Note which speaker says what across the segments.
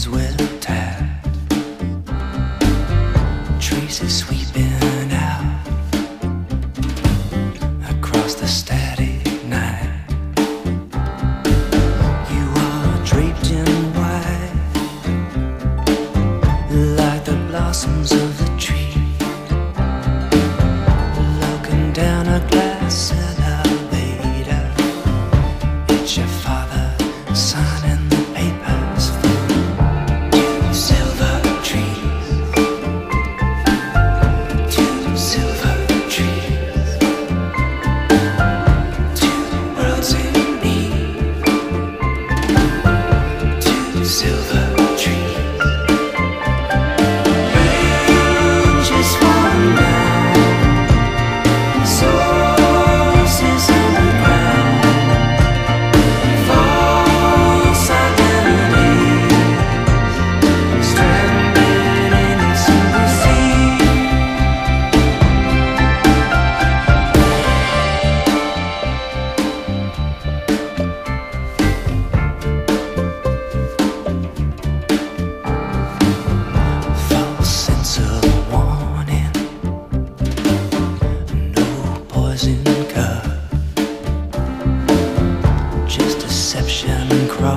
Speaker 1: hands will tap. Are sweeping out across the static night. You are draped in white, like the blossoms of the tree, looking down a glass.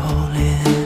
Speaker 1: 笑脸。